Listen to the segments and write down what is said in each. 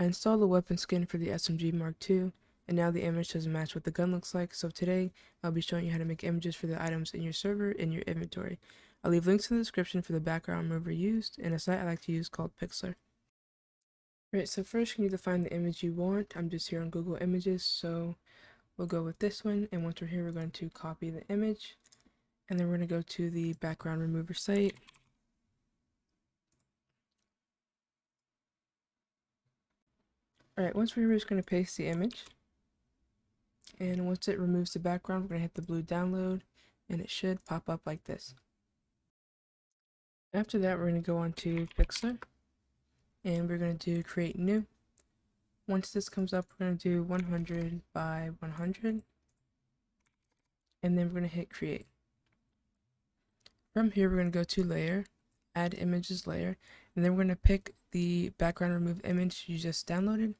I installed the weapon skin for the SMG Mark II, and now the image doesn't match what the gun looks like, so today I'll be showing you how to make images for the items in your server in your inventory. I'll leave links in the description for the background remover used, and a site I like to use called Pixlr. Right, so first you need to find the image you want. I'm just here on Google Images, so we'll go with this one, and once we're here we're going to copy the image, and then we're going to go to the background remover site, Alright, once we're just going to paste the image. And once it removes the background, we're going to hit the blue download. And it should pop up like this. After that, we're going to go on to Pixlr. And we're going to do create new. Once this comes up, we're going to do 100 by 100. And then we're going to hit create. From here, we're going to go to layer, add images layer, and then we're going to pick the background remove image you just downloaded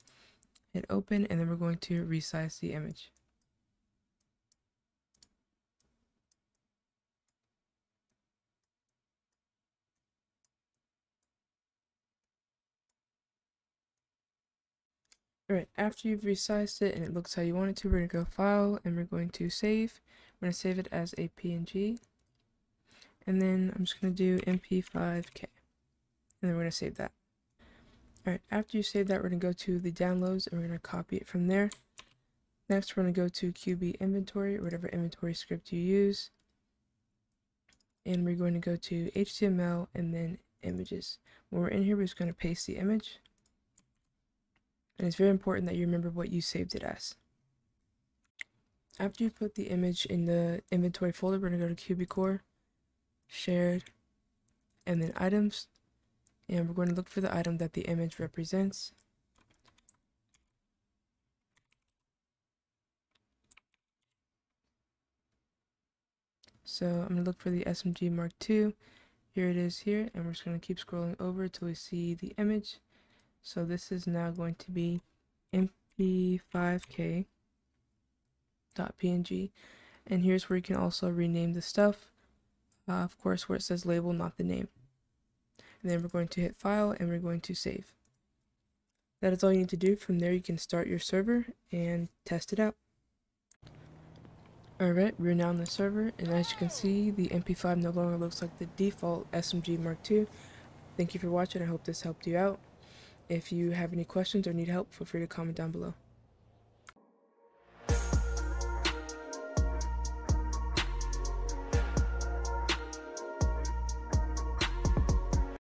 hit open and then we're going to resize the image. Alright, after you've resized it and it looks how you want it to, we're going to go File and we're going to Save. We're going to save it as a PNG. And then I'm just going to do MP5K. And then we're going to save that. Alright, after you save that, we're going to go to the downloads and we're going to copy it from there. Next, we're going to go to QB inventory or whatever inventory script you use. And we're going to go to HTML and then images. When we're in here, we're just going to paste the image. And it's very important that you remember what you saved it as. After you put the image in the inventory folder, we're going to go to QB Core, shared, and then items and we're going to look for the item that the image represents. So I'm going to look for the SMG Mark II. Here it is here, and we're just going to keep scrolling over until we see the image. So this is now going to be mp5k.png, and here's where you can also rename the stuff. Uh, of course, where it says label, not the name and then we're going to hit file and we're going to save. That is all you need to do. From there you can start your server and test it out. Alright, we're now on the server and as you can see the MP5 no longer looks like the default SMG Mark II. Thank you for watching, I hope this helped you out. If you have any questions or need help, feel free to comment down below.